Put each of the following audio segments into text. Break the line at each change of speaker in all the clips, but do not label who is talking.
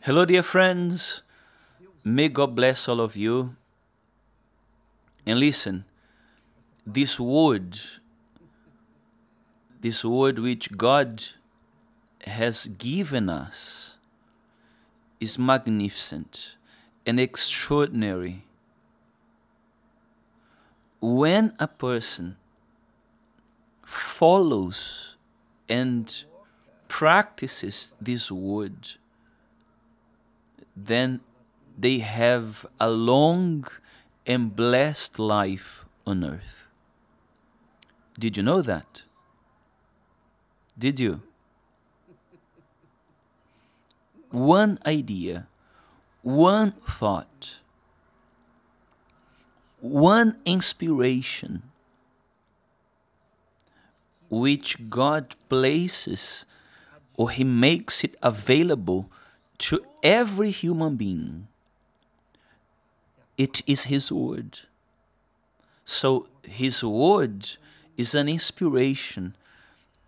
Hello, dear friends. May God bless all of you. And listen, this word, this word which God has given us, is magnificent and extraordinary. When a person follows and practices this word, then they have a long and blessed life on earth. Did you know that? Did you? One idea, one thought, one inspiration which God places or He makes it available to every human being. It is His Word. So, His Word is an inspiration,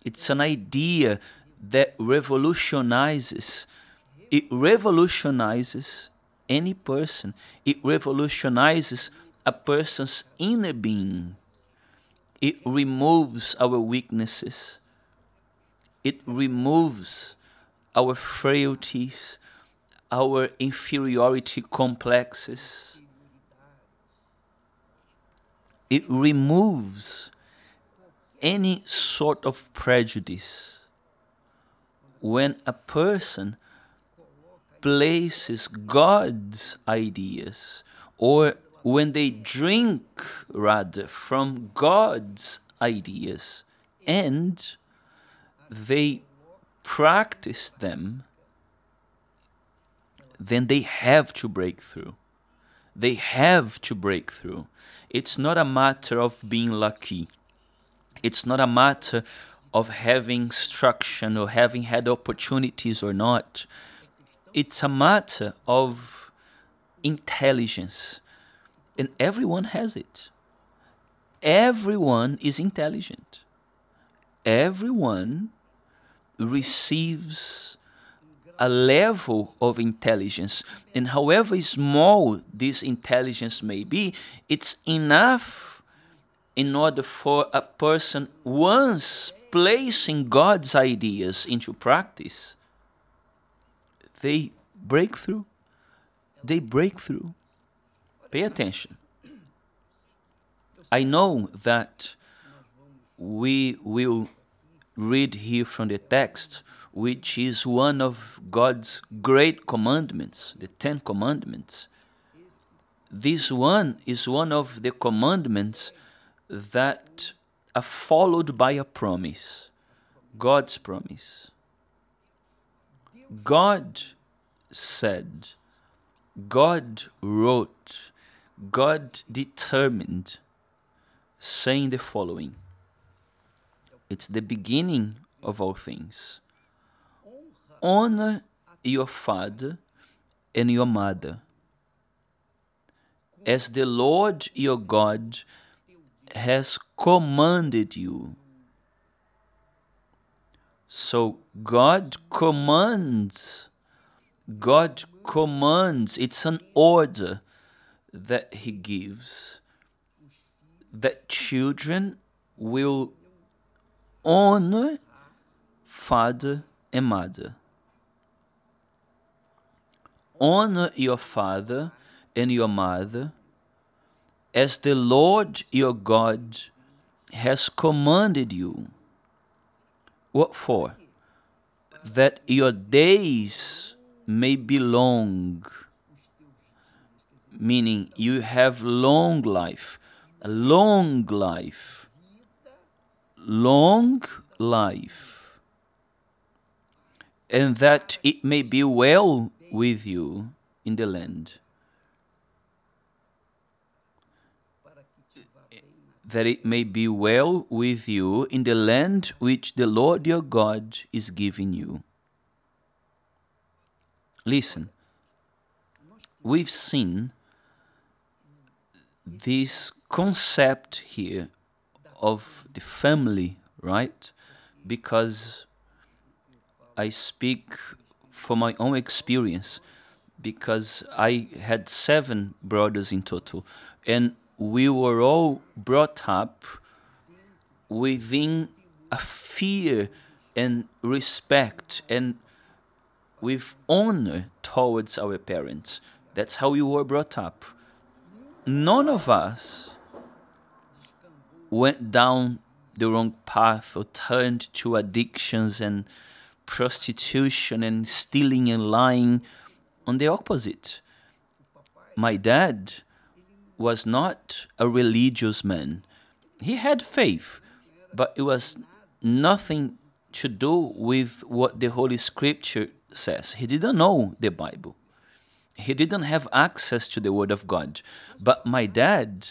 it's an idea that revolutionizes. It revolutionizes any person, it revolutionizes a person's inner being. It removes our weaknesses. It removes our frailties, our inferiority complexes. It removes any sort of prejudice when a person places God's ideas or when they drink rather from God's ideas and they practice them, then they have to break through. They have to break through. It's not a matter of being lucky. It's not a matter of having instruction or having had opportunities or not. It's a matter of intelligence. And everyone has it. Everyone is intelligent. Everyone receives a level of intelligence. And however small this intelligence may be, it's enough in order for a person, once placing God's ideas into practice, they break through. They break through. Pay attention. I know that we will read here from the text, which is one of God's great commandments, the Ten Commandments. This one is one of the commandments that are followed by a promise, God's promise. God said, God wrote, God determined, saying the following it's the beginning of all things. Honor your father and your mother, as the Lord your God has commanded you. So God commands, God commands, it's an order that He gives that children will honor father and mother. Honor your father and your mother as the Lord your God has commanded you. What for? That your days may be long, meaning you have long life, a long life, long life, and that it may be well with you in the land. that it may be well with you in the land which the Lord your God is giving you. Listen, we've seen this concept here of the family, right? Because I speak from my own experience because I had seven brothers in total, and we were all brought up within a fear and respect and with honor towards our parents. That's how we were brought up. None of us went down the wrong path or turned to addictions and prostitution and stealing and lying. On the opposite, my dad was not a religious man. He had faith, but it was nothing to do with what the Holy Scripture says. He didn't know the Bible. He didn't have access to the Word of God. But my dad,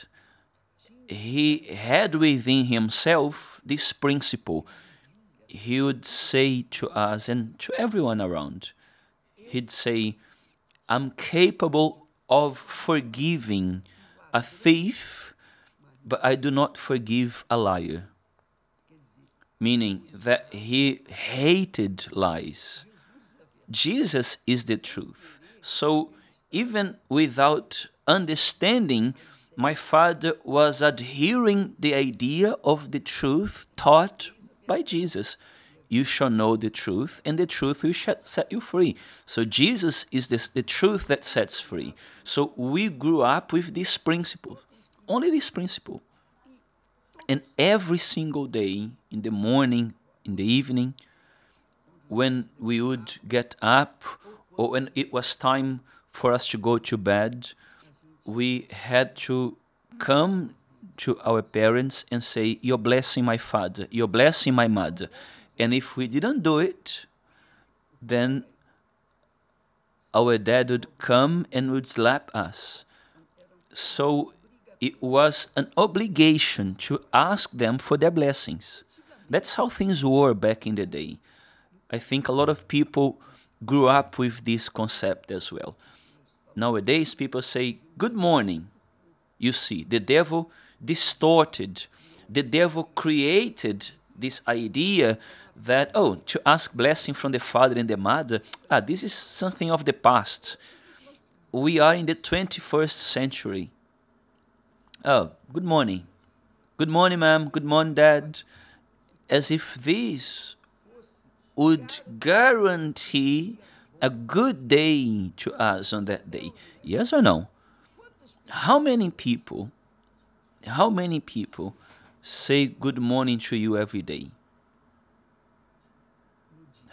he had within himself this principle. He would say to us and to everyone around, he'd say, I'm capable of forgiving a thief, but I do not forgive a liar. Meaning that he hated lies. Jesus is the truth. So even without understanding, my father was adhering the idea of the truth taught by Jesus. You shall know the truth, and the truth will set you free. So Jesus is this, the truth that sets free. So we grew up with this principle, only this principle. And every single day, in the morning, in the evening, when we would get up, or when it was time for us to go to bed, we had to come to our parents and say, Your blessing my father, your blessing my mother. And if we didn't do it, then our dad would come and would slap us. So it was an obligation to ask them for their blessings. That's how things were back in the day. I think a lot of people grew up with this concept as well. Nowadays, people say, Good morning. You see, the devil distorted, the devil created this idea that, oh, to ask blessing from the father and the mother, ah, this is something of the past. We are in the 21st century. Oh, good morning. Good morning, ma'am. Good morning, dad. As if this would guarantee a good day to us on that day. Yes or no? How many people, how many people say good morning to you every day?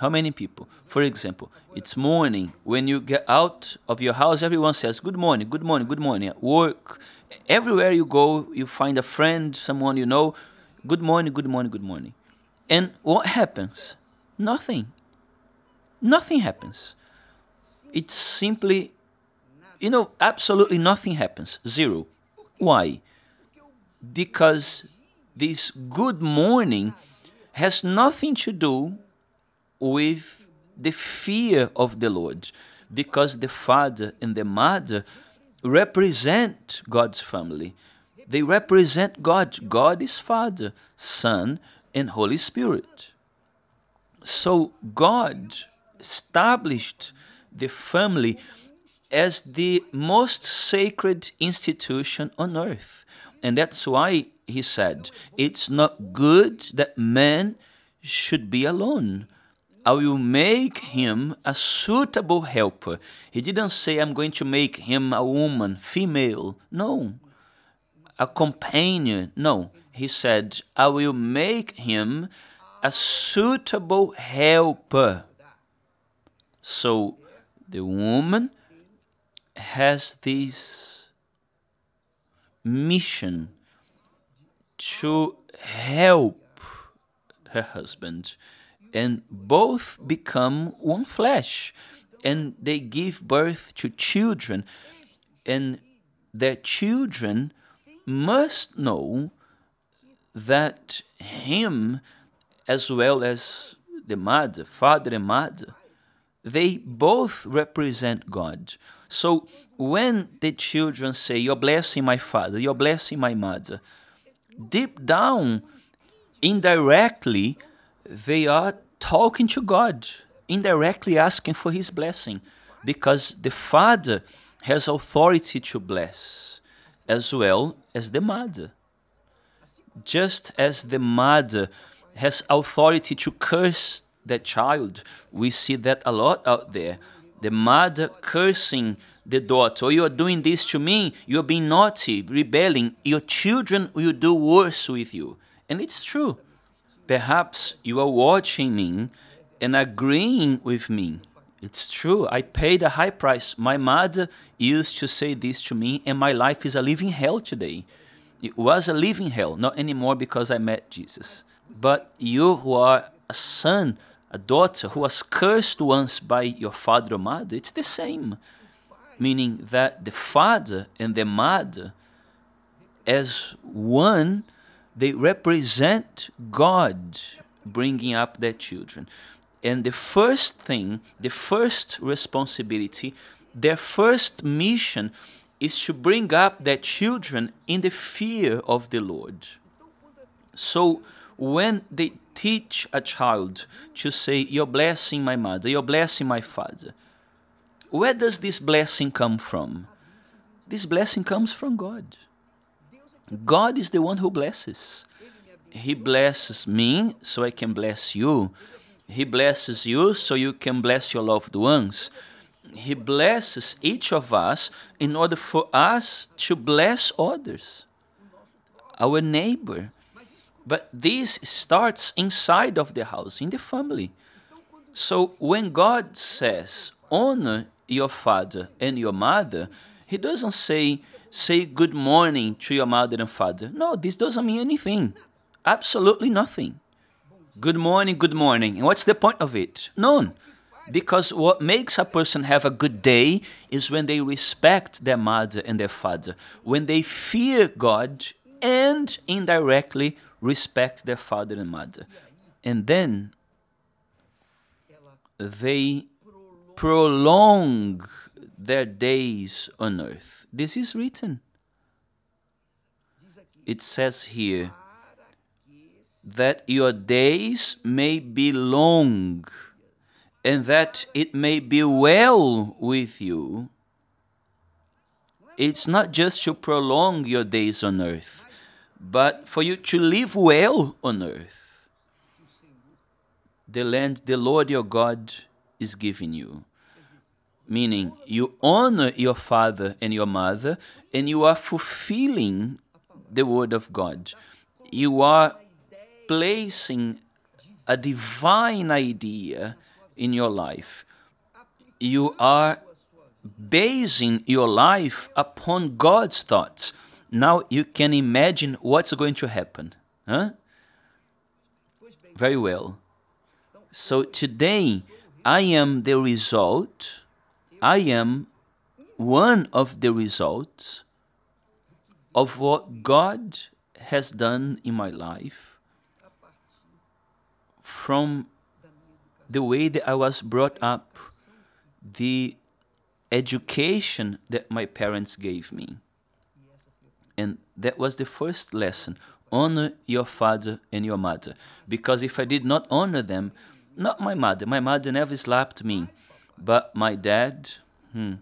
How many people? For example, it's morning. When you get out of your house, everyone says, Good morning, good morning, good morning. At work, everywhere you go, you find a friend, someone you know, good morning, good morning, good morning. And what happens? Nothing. Nothing happens. It's simply, you know, absolutely nothing happens. Zero. Why? Because this good morning has nothing to do with the fear of the Lord, because the father and the mother represent God's family. They represent God. God is Father, Son, and Holy Spirit. So God established the family as the most sacred institution on earth. And that's why he said, It's not good that man should be alone. I will make him a suitable helper. He didn't say, I'm going to make him a woman, female. No. A companion. No. He said, I will make him a suitable helper. So the woman has this mission to help her husband and both become one flesh and they give birth to children and their children must know that him as well as the mother father and mother they both represent god so when the children say your blessing my father your blessing my mother deep down indirectly they are talking to God indirectly asking for his blessing because the father has authority to bless as well as the mother. Just as the mother has authority to curse the child, we see that a lot out there. The mother cursing the daughter, oh, you are doing this to me, you are being naughty, rebelling, your children will do worse with you. And it's true. Perhaps you are watching me and agreeing with me. It's true. I paid a high price. My mother used to say this to me, and my life is a living hell today. It was a living hell, not anymore because I met Jesus. But you who are a son, a daughter who was cursed once by your father or mother, it's the same meaning that the father and the mother, as one, they represent God bringing up their children. And the first thing, the first responsibility, their first mission is to bring up their children in the fear of the Lord. So when they teach a child to say, Your blessing my mother, your blessing my father, where does this blessing come from? This blessing comes from God. God is the one who blesses. He blesses me so I can bless you. He blesses you so you can bless your loved ones. He blesses each of us in order for us to bless others, our neighbor. But this starts inside of the house, in the family. So when God says, honor your father and your mother, he doesn't say, say good morning to your mother and father. No, this doesn't mean anything. Absolutely nothing. Good morning, good morning. And what's the point of it? None. Because what makes a person have a good day is when they respect their mother and their father, when they fear God and indirectly respect their father and mother. And then they prolong their days on earth. This is written. It says here that your days may be long and that it may be well with you. It's not just to prolong your days on earth, but for you to live well on earth. The land the Lord your God is giving you meaning you honor your father and your mother and you are fulfilling the word of God. You are placing a divine idea in your life. You are basing your life upon God's thoughts. Now you can imagine what's going to happen. Huh? Very well. So today I am the result I am one of the results of what God has done in my life from the way that I was brought up, the education that my parents gave me. And that was the first lesson. Honor your father and your mother. Because if I did not honor them, not my mother, my mother never slapped me but my dad, hmm,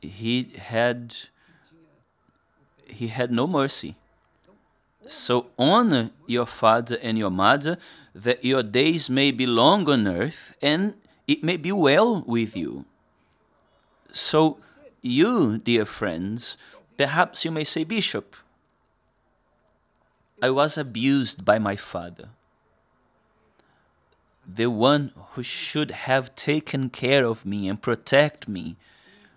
he had he had no mercy. So honor your father and your mother, that your days may be long on earth and it may be well with you. So, you, dear friends, perhaps you may say, Bishop, I was abused by my father the one who should have taken care of me and protect me,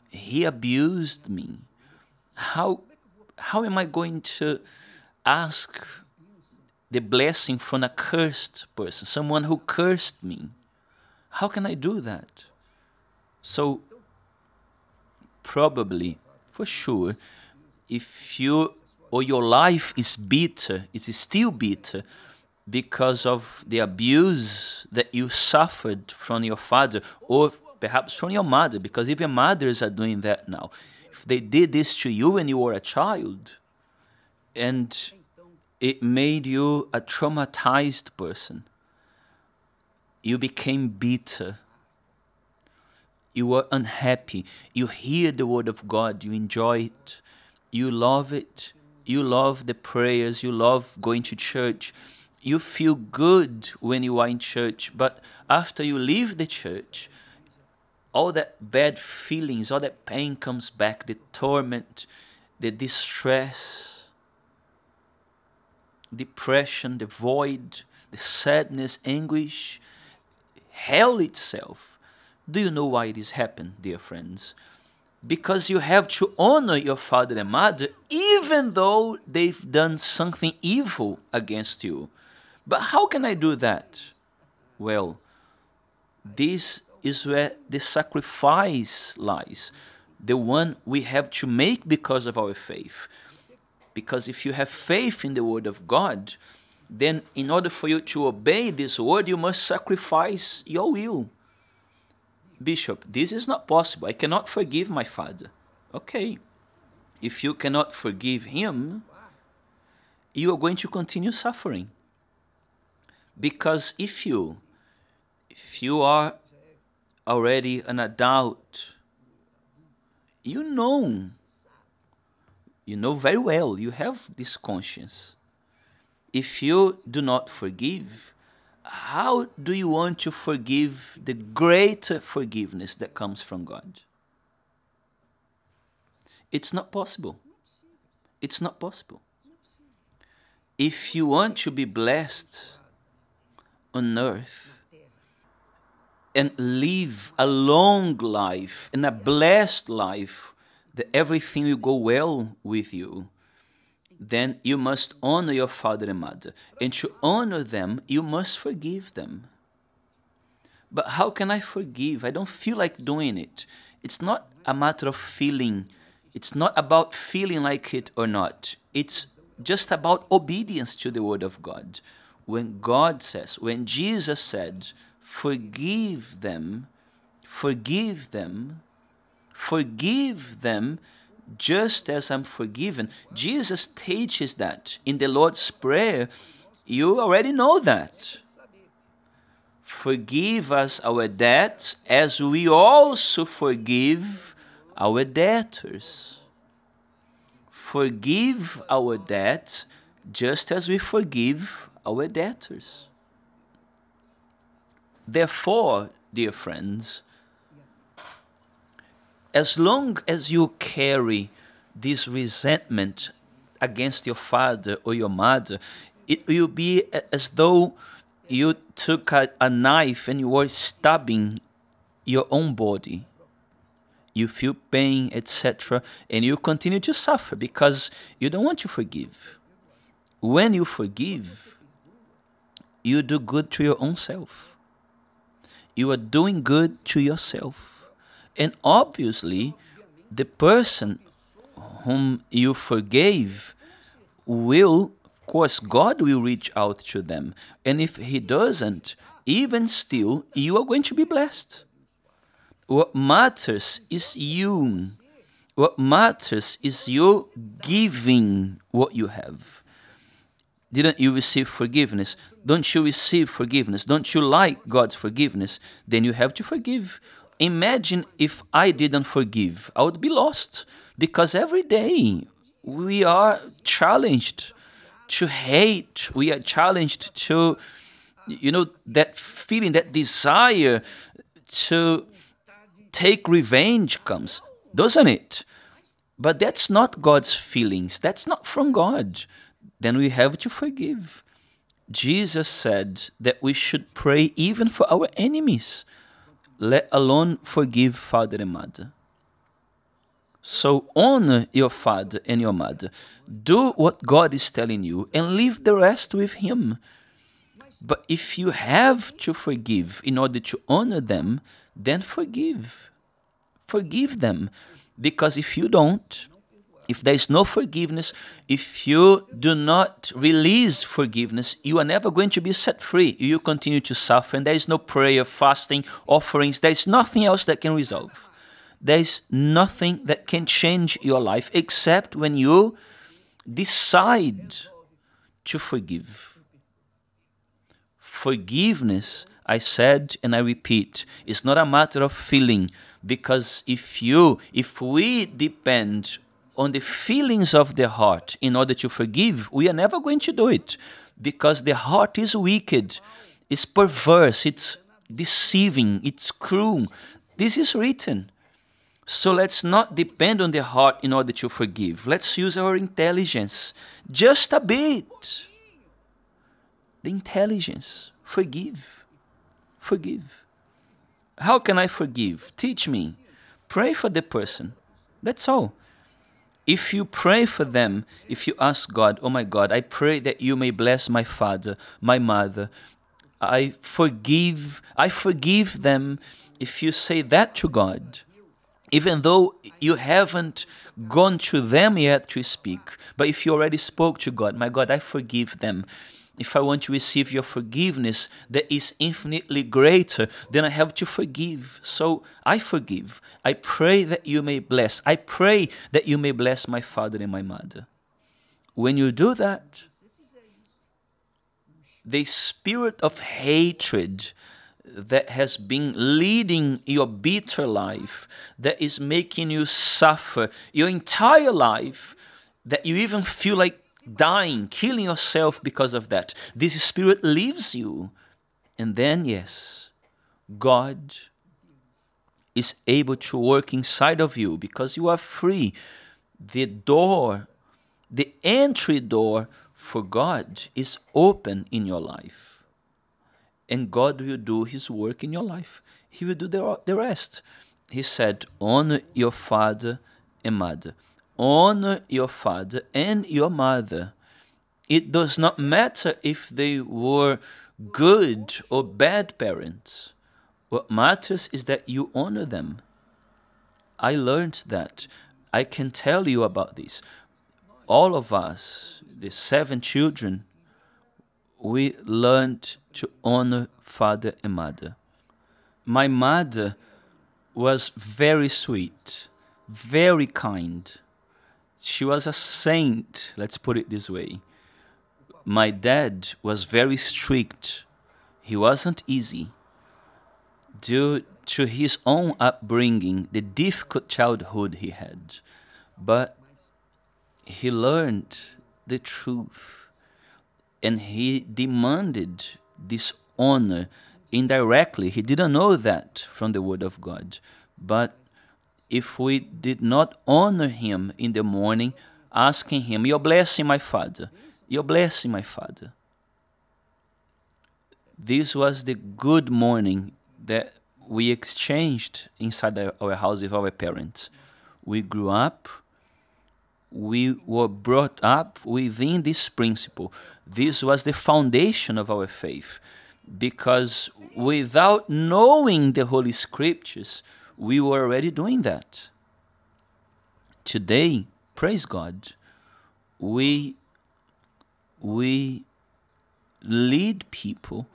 he abused me. How, how am I going to ask the blessing from a cursed person, someone who cursed me? How can I do that? So, probably, for sure, if you or your life is bitter, is still bitter, because of the abuse that you suffered from your father or perhaps from your mother, because even mothers are doing that now. If they did this to you when you were a child and it made you a traumatized person, you became bitter. You were unhappy, you hear the word of God, you enjoy it, you love it, you love the prayers, you love going to church, you feel good when you are in church, but after you leave the church, all that bad feelings, all that pain comes back, the torment, the distress, depression, the void, the sadness, anguish, hell itself. Do you know why it is happened, dear friends? Because you have to honor your father and mother even though they've done something evil against you. But how can I do that? Well, this is where the sacrifice lies, the one we have to make because of our faith. Because if you have faith in the Word of God, then in order for you to obey this Word, you must sacrifice your will. Bishop, this is not possible. I cannot forgive my father. Okay. If you cannot forgive him, you are going to continue suffering. Because if you if you are already an adult, you know, you know very well, you have this conscience. If you do not forgive, how do you want to forgive the great forgiveness that comes from God? It's not possible. It's not possible. If you want to be blessed on earth, and live a long life and a blessed life, that everything will go well with you, then you must honor your father and mother. And to honor them, you must forgive them. But how can I forgive? I don't feel like doing it. It's not a matter of feeling. It's not about feeling like it or not. It's just about obedience to the word of God. When God says, when Jesus said, forgive them, forgive them, forgive them just as I'm forgiven. Jesus teaches that in the Lord's Prayer. You already know that. Forgive us our debts as we also forgive our debtors. Forgive our debts just as we forgive our debtors. Therefore, dear friends, as long as you carry this resentment against your father or your mother, it will be as though you took a, a knife and you were stabbing your own body. You feel pain, etc., and you continue to suffer because you don't want to forgive. When you forgive, you do good to your own self you are doing good to yourself. And obviously, the person whom you forgave will, of course, God will reach out to them. And if He doesn't, even still, you are going to be blessed. What matters is you. What matters is you giving what you have. Didn't you receive forgiveness? Don't you receive forgiveness? Don't you like God's forgiveness? Then you have to forgive. Imagine if I didn't forgive, I would be lost because every day we are challenged to hate, we are challenged to, you know, that feeling, that desire to take revenge comes, doesn't it? But that's not God's feelings, that's not from God. Then we have to forgive. Jesus said that we should pray even for our enemies, let alone forgive father and mother. So honor your father and your mother. Do what God is telling you and leave the rest with Him. But if you have to forgive in order to honor them, then forgive. Forgive them. Because if you don't, if there is no forgiveness, if you do not release forgiveness, you are never going to be set free. You continue to suffer, and there is no prayer, fasting, offerings. There is nothing else that can resolve. There is nothing that can change your life except when you decide to forgive. Forgiveness I said and I repeat, is not a matter of feeling because if you if we depend on the feelings of the heart in order to forgive, we are never going to do it because the heart is wicked, it's perverse, it's deceiving, it's cruel. This is written. So let's not depend on the heart in order to forgive. Let's use our intelligence just a bit. The intelligence. Forgive. Forgive. How can I forgive? Teach me. Pray for the person. That's all. If you pray for them, if you ask God, oh my God, I pray that you may bless my father, my mother. I forgive, I forgive them. If you say that to God, even though you haven't gone to them yet to speak, but if you already spoke to God, my God, I forgive them. If I want to receive your forgiveness that is infinitely greater, then I have to forgive. So I forgive. I pray that you may bless. I pray that you may bless my father and my mother. When you do that, the spirit of hatred that has been leading your bitter life, that is making you suffer your entire life, that you even feel like dying, killing yourself because of that. This spirit leaves you. And then, yes, God is able to work inside of you because you are free. The door, the entry door for God is open in your life and God will do His work in your life. He will do the, the rest. He said, Honor your father and mother. Honor your father and your mother. It does not matter if they were good or bad parents. What matters is that you honor them. I learned that. I can tell you about this. All of us, the seven children, we learned to honor father and mother. My mother was very sweet, very kind. She was a saint, let's put it this way. My dad was very strict. He wasn't easy. Due to his own upbringing, the difficult childhood he had. But he learned the truth and he demanded this honor indirectly. He didn't know that from the Word of God. But if we did not honor him in the morning, asking him, Your blessing, my father, your blessing, my father. This was the good morning that we exchanged inside our house with our parents. We grew up, we were brought up within this principle this was the foundation of our faith. Because without knowing the Holy Scriptures, we were already doing that. Today, praise God, we, we lead people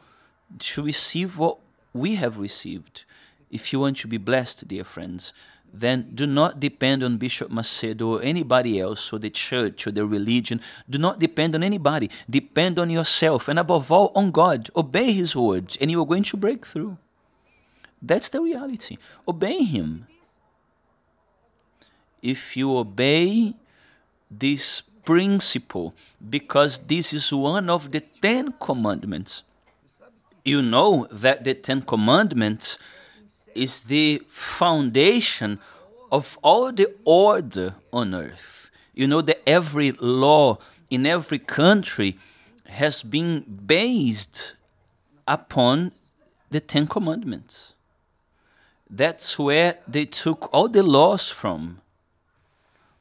to receive what we have received. If you want to be blessed, dear friends, then do not depend on Bishop Macedo or anybody else or the church or the religion. Do not depend on anybody. Depend on yourself and above all on God. Obey His word and you are going to break through. That's the reality. Obey Him. If you obey this principle, because this is one of the Ten Commandments, you know that the Ten Commandments is the foundation of all the order on earth. You know that every law in every country has been based upon the Ten Commandments. That's where they took all the laws from.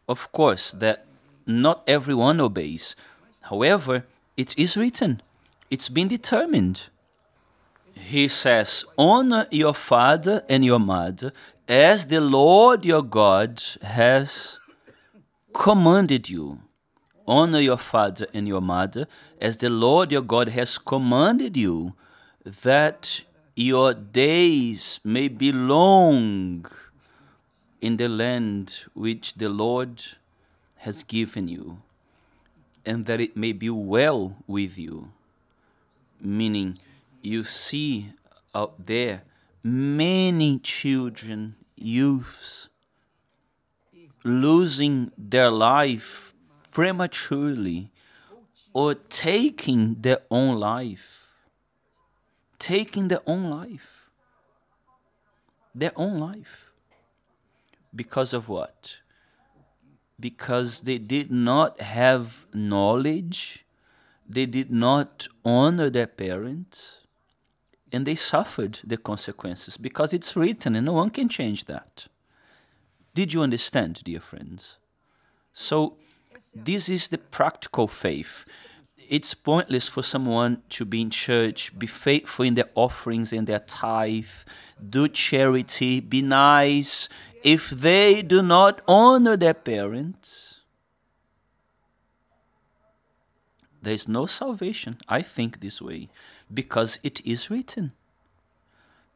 Of course, that not everyone obeys. However, it is written, it's been determined he says, Honor your father and your mother as the Lord your God has commanded you. Honor your father and your mother as the Lord your God has commanded you, that your days may be long in the land which the Lord has given you, and that it may be well with you. Meaning, you see out there, many children, youths, losing their life prematurely or taking their own life. Taking their own life. Their own life. Because of what? Because they did not have knowledge, they did not honor their parents, and they suffered the consequences because it's written and no one can change that. Did you understand, dear friends? So, this is the practical faith. It's pointless for someone to be in church, be faithful in their offerings and their tithe, do charity, be nice, if they do not honor their parents. There is no salvation. I think this way because it is written.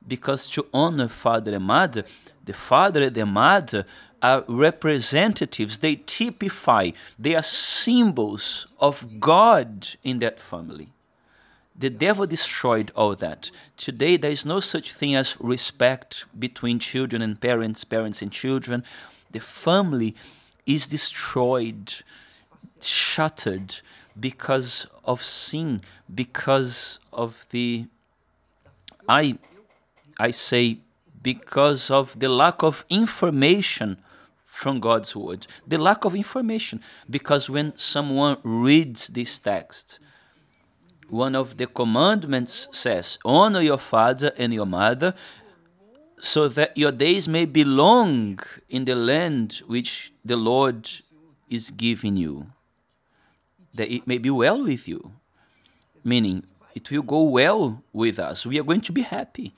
Because to honor father and mother, the father and the mother are representatives, they typify, they are symbols of God in that family. The devil destroyed all that. Today, there is no such thing as respect between children and parents, parents and children. The family is destroyed, shattered because of sin, because of the I I say because of the lack of information from God's word. The lack of information because when someone reads this text one of the commandments says, Honor your father and your mother, so that your days may be long in the land which the Lord is giving you that it may be well with you. Meaning, it will go well with us. We are going to be happy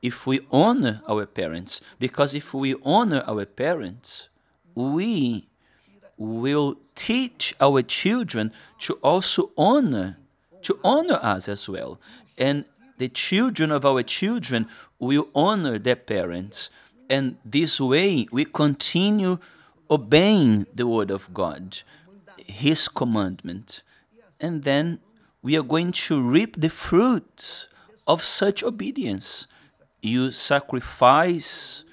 if we honor our parents. Because if we honor our parents, we will teach our children to also honor to honor us as well and the children of our children will honor their parents and this way we continue obeying the word of god his commandment. And then we are going to reap the fruit of such obedience. You sacrifice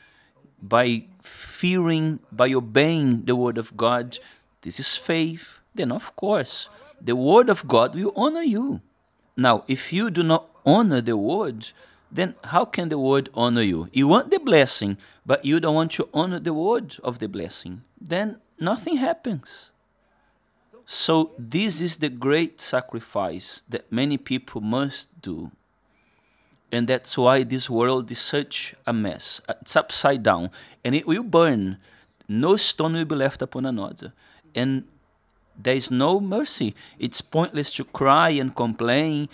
by fearing, by obeying the word of God. This is faith. Then, of course, the word of God will honor you. Now, if you do not honor the word, then how can the word honor you? You want the blessing, but you don't want to honor the word of the blessing. Then nothing happens. So, this is the great sacrifice that many people must do. And that's why this world is such a mess. Uh, it's upside down and it will burn. No stone will be left upon another. And there is no mercy. It's pointless to cry and complain.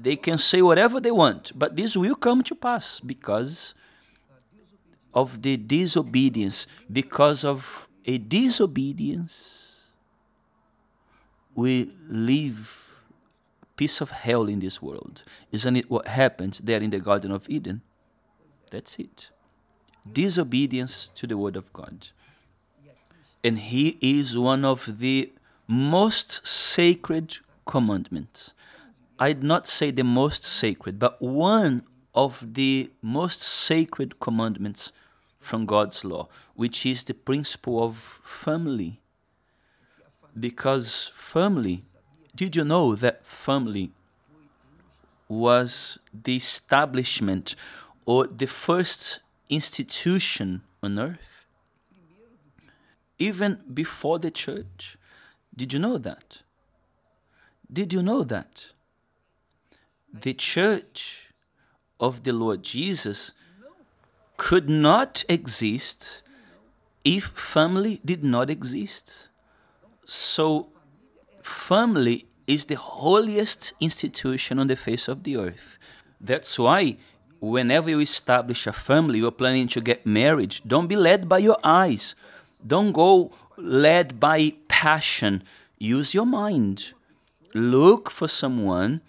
They can say whatever they want, but this will come to pass because of the disobedience, because of a disobedience we live piece of hell in this world. Isn't it what happened there in the Garden of Eden? That's it. Disobedience to the Word of God. And He is one of the most sacred commandments. I'd not say the most sacred, but one of the most sacred commandments from God's law, which is the principle of family because family, did you know that family was the establishment or the first institution on earth? Even before the church. Did you know that? Did you know that? The church of the Lord Jesus could not exist if family did not exist. So, family is the holiest institution on the face of the earth. That's why, whenever you establish a family, you're planning to get married, don't be led by your eyes. Don't go led by passion. Use your mind. Look for someone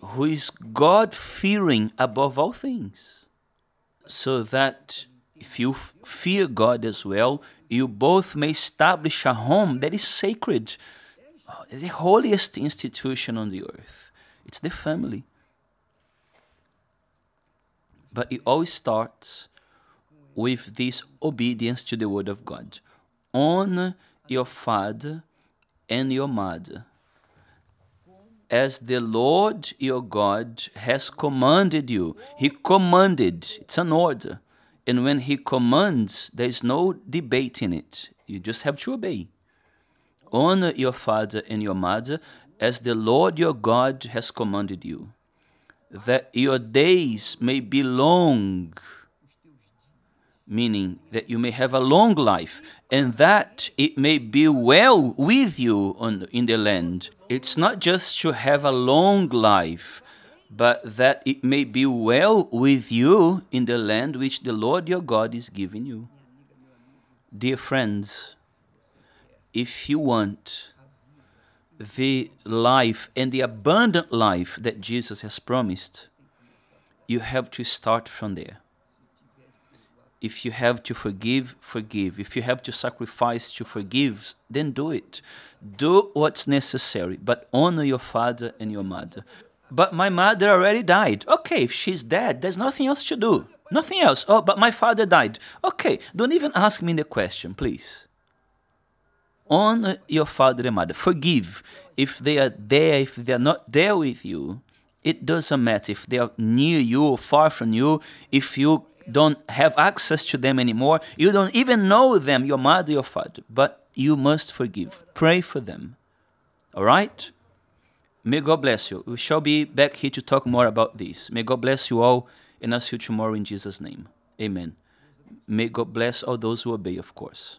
who is God fearing above all things. So that if you fear God as well, you both may establish a home that is sacred, the holiest institution on the earth. It's the family. But it always starts with this obedience to the word of God. Honor your father and your mother as the Lord your God has commanded you. He commanded, it's an order. And when He commands, there is no debate in it. You just have to obey. Honor your father and your mother as the Lord your God has commanded you, that your days may be long meaning that you may have a long life and that it may be well with you on, in the land. It's not just to have a long life, but that it may be well with you in the land which the Lord your God is giving you. Dear friends, if you want the life and the abundant life that Jesus has promised, you have to start from there if you have to forgive, forgive. If you have to sacrifice to forgive, then do it. Do what's necessary, but honor your father and your mother. But my mother already died. Okay, if she's dead, there's nothing else to do. Nothing else. Oh, but my father died. Okay, don't even ask me the question, please. Honor your father and mother. Forgive. If they are there, if they are not there with you, it doesn't matter if they are near you or far from you. If you don't have access to them anymore. You don't even know them, your mother, your father, but you must forgive. Pray for them. All right? May God bless you. We shall be back here to talk more about this. May God bless you all, and I'll see you tomorrow in Jesus' name. Amen. May God bless all those who obey, of course.